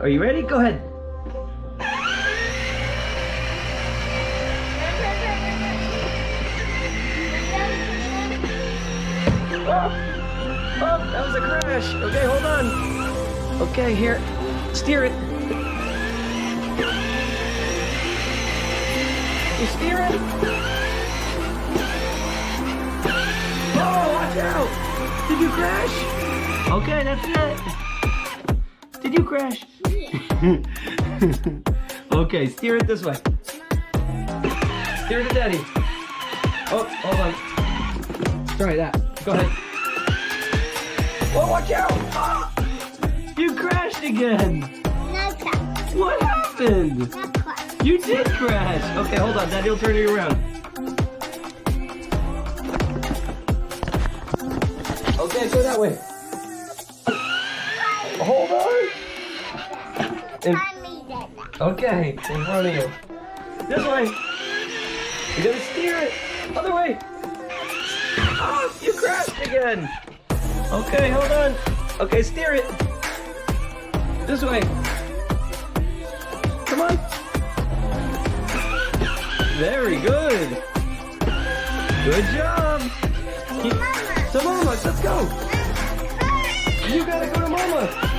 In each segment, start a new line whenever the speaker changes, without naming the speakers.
Are you ready? Go ahead. Oh, oh, that was a crash. Okay, hold on. Okay, here. Steer it. You steer it. Oh, watch out. Did you crash? Okay, that's it. Did you crash? okay, steer it this way. Steer it to daddy. Oh, hold on. Try that. Go ahead. Oh, watch out! Ah! You crashed again!
No crash.
What happened?
No crash.
You did crash! Okay, hold on, Daddy will turn you around. Okay, go that way. Hold on. In-
Mommy did that.
okay, in front of you. This way. You gotta steer it. Other way. Oh, you crashed again. Okay, hold on. Okay, steer it. This way. Come on. Very good. Good job. Keep- to Mama, let's go. You gotta go to Mama.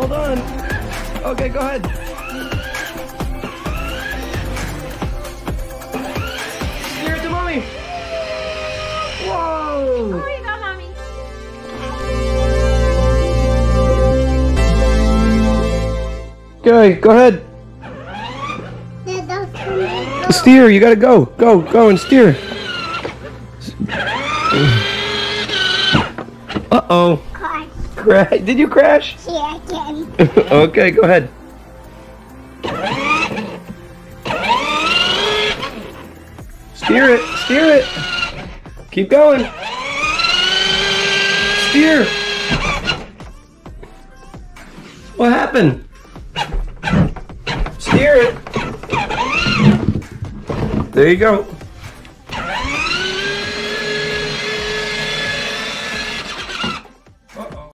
Hold on. Okay, go ahead. Steer it to Mommy. Whoa.
Here you go, mommy.
Okay, go ahead.
Dad, don't tell me go.
Steer, you gotta go. Go, go and steer. Uh-oh. Cra- Did you crash?
Yeah, again.
okay, go ahead. Steer it, steer it. Keep going. Steer. What happened? Steer it. There you go.